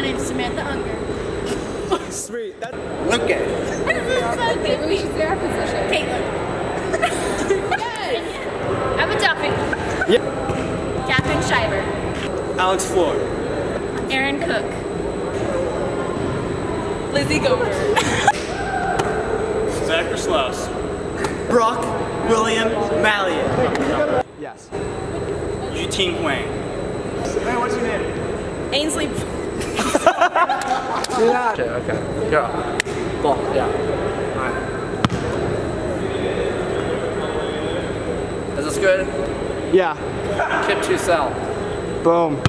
My name is Samantha Unger. Sweet. That Lucas. I don't know Maybe we position. Caitlin. yes. Emma Duffy. Yeah. Catherine Schreiber. Alex Floor. Aaron Cook. Lizzie Gober. Zach Slaus. Brock William Mallion. Yes. Eugene Wang. Hey, what's your name? Ainsley. Yeah. Okay, okay. Yeah. Ball, yeah. Alright. Is this good? Yeah. Kip to sell. Boom.